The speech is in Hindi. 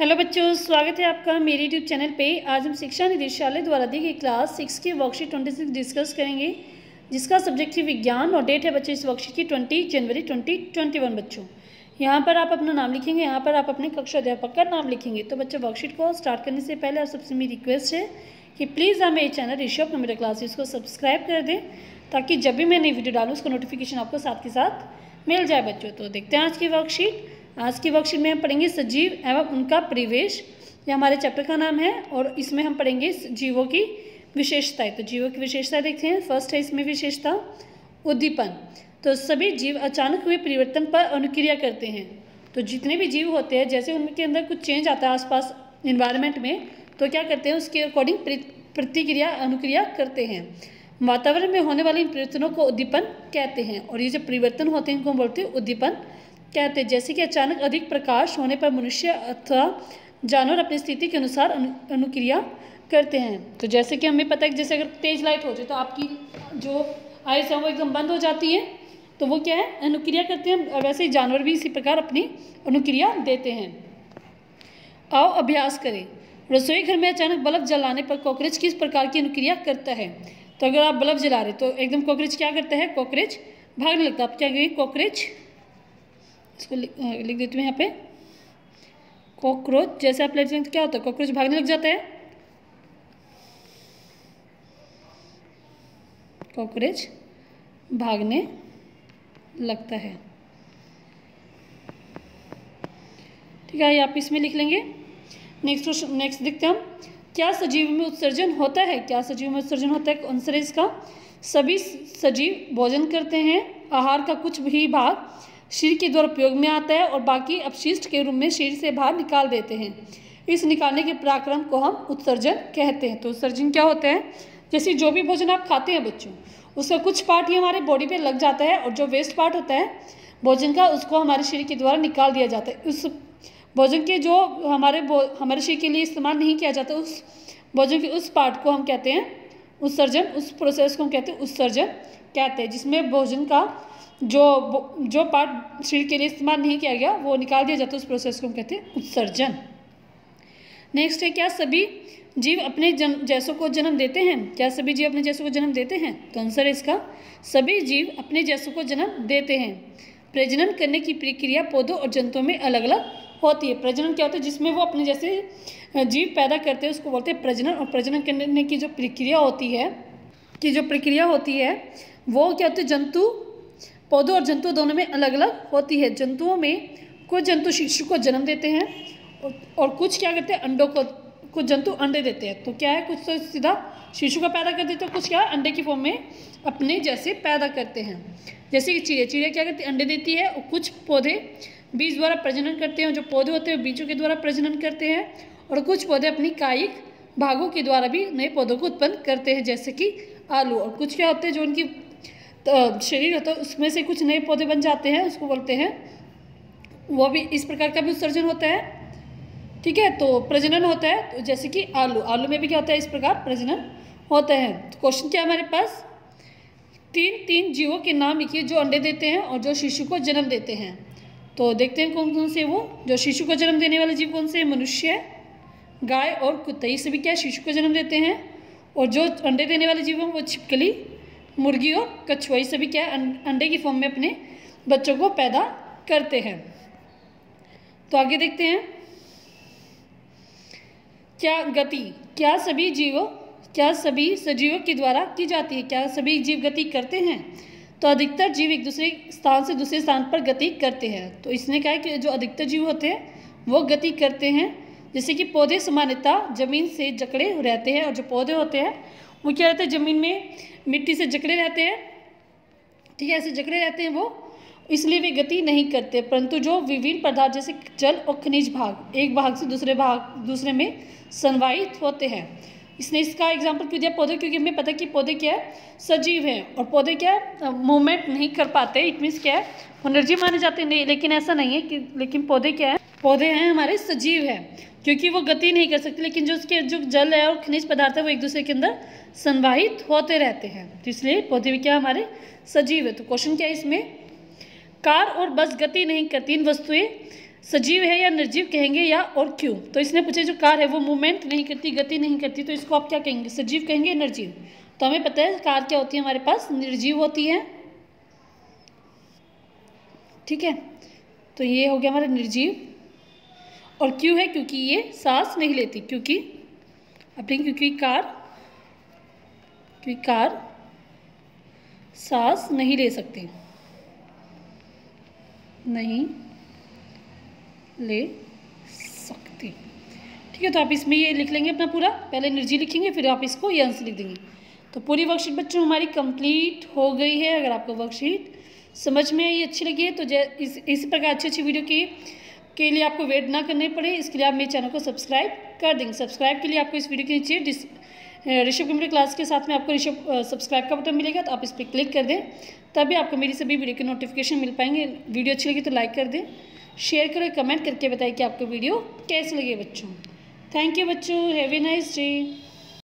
हेलो बच्चों, स्वागत है आपका मेरे यूट्यूब चैनल पे। आज हम शिक्षा निदेशालय द्वारा दी गई क्लास सिक्स की वर्कशीट ट्वेंटी सिक्स डिस्कस करेंगे, जिसका सब्जेक्ट है विज्ञान और डेट है बच्चों इस वर्कशीट की ट्वेंटी जनवरी ट्वेंटी ट्वेंटी वन बच्चों। यहाँ पर आप अपना नाम लिखेंगे, यहाँ पर आप अपने कक्षा अध्यापक का नाम लिखेंगे। तो बच्चों वर्कशीट को स्टार्ट करने से पहले आप सबसे मेरी रिक्वेस्ट है कि प्लीज़ आप मेरे चैनल ऋषभ मेरे क्लासेस को सब्सक्राइब कर दें, ताकि जब भी मैं नई वीडियो डालूँ, उसका नोटिफिकेशन आपको साथ के साथ मिल जाए बच्चों। तो देखते हैं आज की वर्कशीट आज की वर्कशीट में हम पढ़ेंगे सजीव एवं उनका परिवेश। यह हमारे चैप्टर का नाम है और इसमें हम पढ़ेंगे जीवों की विशेषताएँ। तो जीवों की विशेषताएँ देखते हैं। फ़र्स्ट है इसमें विशेषता, उद्दीपन। तो सभी जीव अचानक हुए परिवर्तन पर अनुक्रिया करते हैं। तो जितने भी जीव होते हैं, जैसे उनके अंदर कुछ चेंज आता है आसपास इन्वायरमेंट में तो क्या करते हैं, उसके अकॉर्डिंग प्रतिक्रिया, अनुक्रिया करते हैं। वातावरण में होने वाले इन परिवर्तनों को उद्दीपन कहते हैं। और ये जो परिवर्तन होते हैं, इनको बोलते हैं उद्दीपन। कहते हैं, जैसे कि अचानक अधिक प्रकाश होने पर मनुष्य अथवा जानवर अपनी स्थिति के अनुसार अनुक्रिया करते हैं। तो जैसे कि हमें पता है जैसे अगर तेज लाइट हो जाए तो आपकी जो आइस है वो एकदम बंद हो जाती है तो वो क्या है? अनुक्रिया करते हैं। वैसे ही जानवर भी इसी प्रकार अपनी अनुक्रिया देते हैं। आओ अभ्यास करें। रसोई घर में अचानक बल्ब जलाने पर कॉकरोच किस प्रकार की अनुक्रिया करता है? तो अगर आप बल्ब जला रहे तो एकदम कॉकरोच क्या करता है? कॉकरोच भागने लगता है। आप क्या कहेंगे कॉकरोच इसको लिख, देती हूँ यहाँ पे। कॉकरोच जैसे आप हैं तो क्या होता है? कॉकरोच भागने लग जाता है। कॉकरोच भागने लगता है। ठीक है आप इसमें लिख लेंगे। नेक्स्ट क्वेश्चन नेक्स्ट देखते हैं हम। क्या सजीव में उत्सर्जन होता है? क्या सजीव में उत्सर्जन होता है? आंसर है इसका। सभी सजीव भोजन करते हैं। आहार का कुछ भी भाग शरीर के द्वारा उपयोग में आता है और बाकी अपशिष्ट के रूप में शरीर से बाहर निकाल देते हैं। इस निकालने के पराक्रम को हम उत्सर्जन कहते हैं। तो उत्सर्जन क्या होता है? जैसे जो भी भोजन आप खाते हैं बच्चों, उसका कुछ पार्ट ही हमारे बॉडी पे लग जाता है और जो वेस्ट पार्ट होता है, भोजन का उसको हमारे शरीर के द्वारा निकाल दिया जाता है। उस भोजन के जो हमारे हमारे शरीर के लिए इस्तेमाल नहीं किया जाता, उस भोजन के उस पार्ट को हम कहते हैं उत्सर्जन उस प्रोसेस को कहते हैं उत्सर्जन कहते हैं, जिसमें भोजन का जो जो पार्ट शरीर के लिए इस्तेमाल नहीं किया गया, वो निकाल दिया जाता है उस प्रोसेस को कहते हैं उत्सर्जन नेक्स्ट है, क्या सभी जीव अपने जन, जैसों को जन्म देते हैं? क्या सभी जीव अपने जैसों को जन्म देते हैं? तो आंसर है इसका, सभी जीव अपने जैसों को जन्म देते हैं। प्रजनन करने की प्रक्रिया पौधों और जंतुओं में अलग अलग होती है। प्रजनन क्या होता है? जिसमें वो अपने जैसे जीव पैदा करते हैं, उसको बोलते हैं प्रजनन। और प्रजनन करने की जो प्रक्रिया होती है, की जो प्रक्रिया होती है, वो क्या होती है? जंतु, पौधों और जंतु दोनों में अलग अलग होती है। जंतुओं में कुछ जंतु शिशु को जन्म देते हैं और कुछ क्या करते हैं? अंडों को, कुछ जंतु अंडे देते हैं। तो क्या है? कुछ तो सीधा शिशु का पैदा कर देते हैं, कुछ क्या? अंडे की फॉर्म में अपने जैसे पैदा करते हैं। जैसे कि चिड़िया चिड़िया क्या करती है? अंडे देती है और कुछ पौधे बीज द्वारा प्रजनन करते हैं, जो पौधे होते हैं, बीजों के द्वारा प्रजनन करते हैं और कुछ पौधे अपनी कायिक भागों के द्वारा भी नए पौधों को उत्पन्न करते हैं, जैसे कि आलू। और कुछ क्या होते हैं, जो उनकी शरीर होता है, उसमें से कुछ नए पौधे बन जाते हैं, उसको बोलते हैं, वो भी इस प्रकार का भी उत्सर्जन होता है। ठीक है तो प्रजनन होता है तो जैसे कि आलू। आलू में भी क्या होता है, इस प्रकार प्रजनन होता है। तो क्वेश्चन क्या हमारे पास? तीन तीन जीवों के नाम लिखिए, जो अंडे देते हैं और जो शिशु को जन्म देते हैं। तो देखते हैं कौन कौन से वो, जो शिशु को जन्म देने वाले जीव कौन से मनुष्य, गाय और कुत्ते। ये सभी क्या शिशु को जन्म देते हैं? और जो अंडे देने वाले जीव हैं वो छिपकली, मुर्गी और कछुआ। ये सभी क्या अंडे की फॉर्म में अपने बच्चों को पैदा करते हैं। तो आगे देखते हैं, क्या गति, क्या सभी जीवों, क्या सभी सजीवों के द्वारा की जाती है? क्या सभी जीव गति करते हैं? तो अधिकतर जीव एक दूसरे स्थान से दूसरे स्थान पर गति करते हैं। तो इसने कहा कि जो अधिकतर जीव होते हैं, वो गति करते हैं। जैसे कि पौधे सामान्यतः ज़मीन से जकड़े रहते हैं और जो पौधे होते हैं, वो क्या रहते हैं? ज़मीन में मिट्टी से जकड़े रहते हैं। ठीक है, ऐसे जकड़े रहते हैं वो, इसलिए वे गति नहीं करते। परंतु जो विभिन्न पदार्थ, जैसे जल और खनिज भाग, एक भाग से दूसरे भाग, दूसरे में संवाहित होते हैं। इसने इसका एग्ज़ाम्पल क्यों दिया? पौधे, क्योंकि हमें पता है कि पौधे क्या है? सजीव हैं और पौधे क्या है? मूवमेंट नहीं कर पाते इट मीन्स क्या है? एनर्जी माने जाते नहीं, लेकिन ऐसा नहीं है कि, लेकिन पौधे क्या है? पौधे हैं हमारे, सजीव हैं, क्योंकि वो गति नहीं कर सकते, लेकिन जो उसके, जो जल है और खनिज पदार्थ है, वो एक दूसरे के अंदर संवाहित होते रहते हैं। तो इसलिए पौधे भी क्या हमारे सजीव है। तो क्वेश्चन क्या है इसमें? कार और बस गति नहीं करती, इन वस्तुएँ सजीव है या निर्जीव कहेंगे या और क्यों? तो इसने पूछे, जो कार है वो मूवमेंट नहीं करती, गति नहीं करती तो इसको आप क्या कहेंगे? सजीव कहेंगे निर्जीव? तो हमें पता है कार क्या होती है हमारे पास? निर्जीव होती है। ठीक है? तो ये हो गया हमारा निर्जीव। और क्यों है? क्योंकि ये सांस नहीं लेती, क्योंकि अपनी क्योंकि कार क्योंकि कार सांस नहीं ले सकती। नहीं ले सकती ठीक है तो आप इसमें ये लिख लेंगे अपना पूरा। पहले एनर्जी लिखेंगे, फिर आप इसको ये आंसर लिख देंगे। तो पूरी वर्कशीट बच्चों, हमारी कंप्लीट हो गई है अगर आपको वर्कशीट समझ में आई अच्छी लगी है तो इस, इसी प्रकार अच्छी अच्छी वीडियो की, के लिए आपको वेट ना करने पड़े। इसके लिए आप मेरे चैनल को सब्सक्राइब कर देंगे। सब्सक्राइब के लिए आपको इस वीडियो के नीचे डिस ऋषभ कंप्यूटर क्लास के साथ में आपको ऋषभ सब्सक्राइब का बटन मिलेगा तो आप इस पर क्लिक कर दें। तभी आपको मेरी सभी वीडियो के नोटिफिकेशन मिल पाएँगे। वीडियो अच्छी लगी तो लाइक कर दें। शेयर करो कमेंट करके बताइए कि आपको वीडियो कैसे लगे बच्चों। थैंक यू बच्चों हैवी नाइस डे